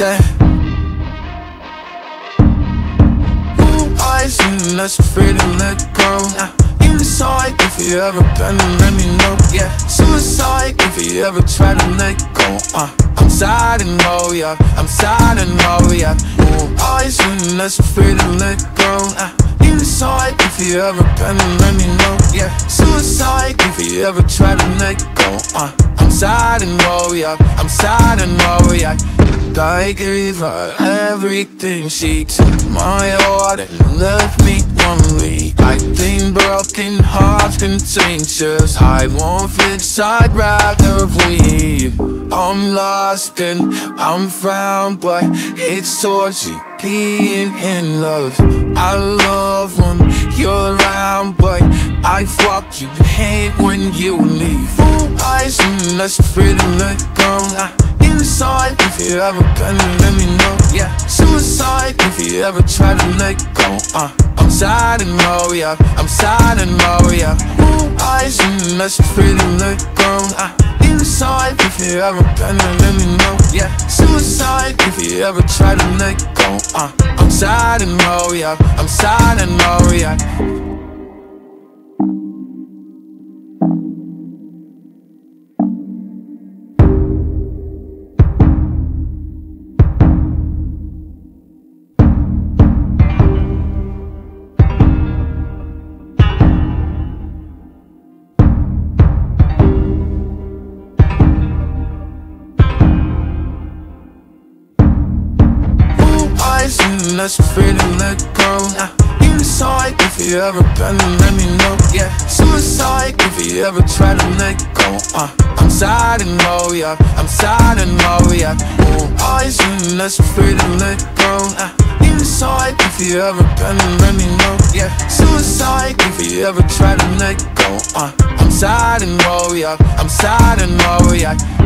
that. Blue eyes and less afraid to let go. Inside, if you ever been, let me know. Yeah, suicide, if you ever try to let go. Uh, I'm sad and know, yeah. I'm sad and know, yeah. Blue eyes and less afraid to let go. Uh, Inside, if you ever been, let me know. Yeah, suicide, if you ever try to let go. Uh, I'm sad and know, yeah. I'm sad and know, yeah like a river, everything she took my heart and left me lonely I think broken hearts contagious I won't fix, I'd rather leave I'm lost and I'm found But it's torture being in love. I love when you're around But I fuck you hate when you leave. Full eyes and afraid to let go Inside, if you ever been, let me know. Yeah, suicide, if you ever try to let go uh, I'm sad and know, yeah. I'm sad and know, yeah. Blue eyes and less afraid to let go uh, Inside, if you ever been, let me know. Yeah, suicide, if you ever try to let go uh, I'm sad and know, yeah. I'm sad and know, yeah less afraid to let go. Uh, Inside, if you ever been, let me know. Yeah, suicide, if you ever try to let go. Uh, I'm sad and know, yeah. I'm sad and know, yeah. Oh, eyes and less afraid to let go. Uh, Inside, if you ever been, let me know. Yeah, suicide, if you ever try to let go. Uh, I'm sad and know, yeah. I'm sad and know, yeah